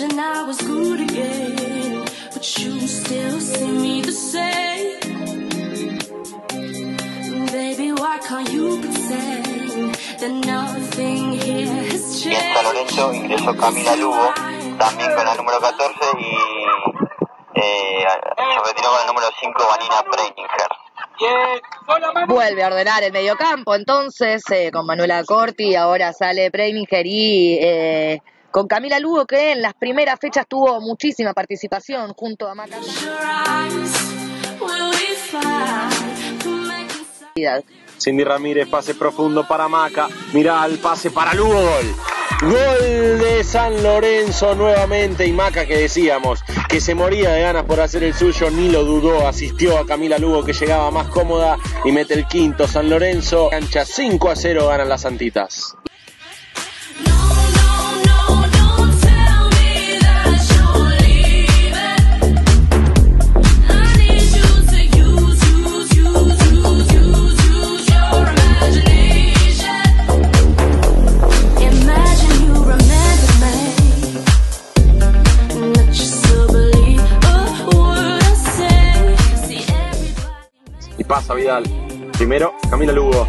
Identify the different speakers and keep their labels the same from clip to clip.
Speaker 1: was good again, but you still see me the same. Baby, why can't you pretend that nothing here has
Speaker 2: Y en San Lorenzo ingresó Camila Lugo, también con la número 14 y eh, se retiró con el número 5 Vanina Breininger.
Speaker 3: Vuelve a ordenar el mediocampo entonces eh, con Manuela Corti, ahora sale Breininger y eh, con Camila Lugo que en las primeras fechas tuvo muchísima participación junto a Maca.
Speaker 4: Cindy Ramírez, pase profundo para Maca. Mira el pase para Lugo, gol. Gol de San Lorenzo nuevamente y Maca que decíamos que se moría de ganas por hacer el suyo, ni lo dudó, asistió a Camila Lugo que llegaba más cómoda y mete el quinto San Lorenzo, cancha 5 a 0 ganan las Santitas. Pasa Vidal. Primero, Camila Lugo.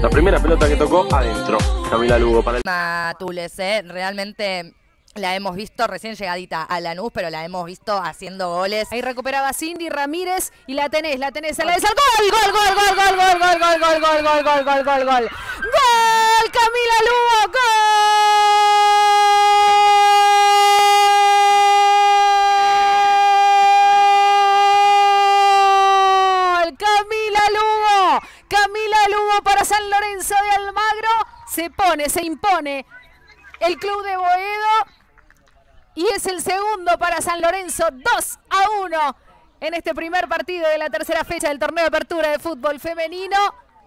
Speaker 4: La primera pelota que tocó adentro. Camila Lugo para el
Speaker 3: Matules, ¿eh? realmente la hemos visto recién llegadita a Lanús, pero la hemos visto haciendo goles.
Speaker 5: Ahí recuperaba Cindy Ramírez y la tenés, la tenés, a la al gol, gol, gol, gol, gol, gol, gol, gol, gol, gol, gol, gol, gol, gol, gol. Gol, Camila Lugo, gol. Camila Lugo, Camila Lugo para San Lorenzo de Almagro. Se pone, se impone el club de Boedo. Y es el segundo para San Lorenzo, 2 a 1 en este primer partido de la tercera fecha del torneo de apertura de fútbol femenino.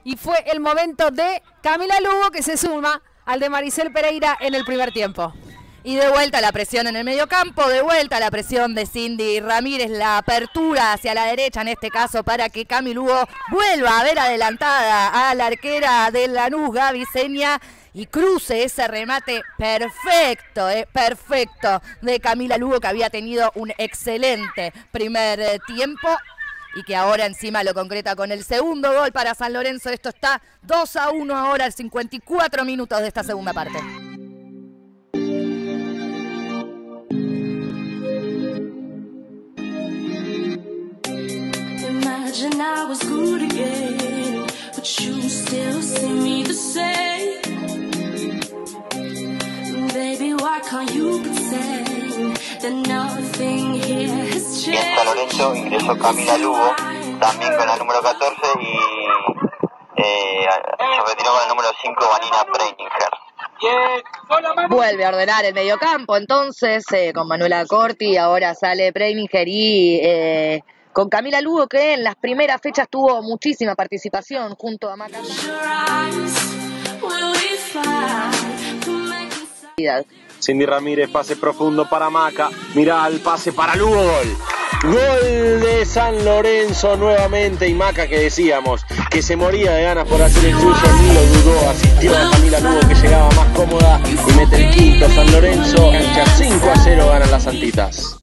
Speaker 5: Y fue el momento de Camila Lugo que se suma al de Maricel Pereira en el primer tiempo.
Speaker 3: Y de vuelta la presión en el mediocampo, de vuelta la presión de Cindy Ramírez, la apertura hacia la derecha en este caso para que Cami Lugo vuelva a ver adelantada a la arquera de Lanús, Gaby Seña, y cruce ese remate perfecto, eh, perfecto de Camila Lugo que había tenido un excelente primer eh, tiempo y que ahora encima lo concreta con el segundo gol para San Lorenzo. Esto está 2 a 1 ahora, 54 minutos de esta segunda parte.
Speaker 1: Imagine I was good again, but you still see me the same. Baby, why can't you pretend that nothing here has
Speaker 2: Y en San Lorenzo ingresó Camila Lugo, también con la número 14 y eh, se retiró con el número 5 Vanina Breininger.
Speaker 3: Vuelve a ordenar el mediocampo entonces eh, con Manuela Corti, ahora sale Breininger y eh, con Camila Lugo que en las primeras fechas tuvo muchísima participación junto a Maca.
Speaker 4: Cindy Ramírez, pase profundo para Maca. Mira el pase para Lugo, gol. Gol de San Lorenzo nuevamente y Maca que decíamos que se moría de ganas por hacer el suyo, ni lo dudó, asistió a Camila Lugo que llegaba más cómoda y mete el quinto San Lorenzo, cancha 5 a 0 ganan las Santitas.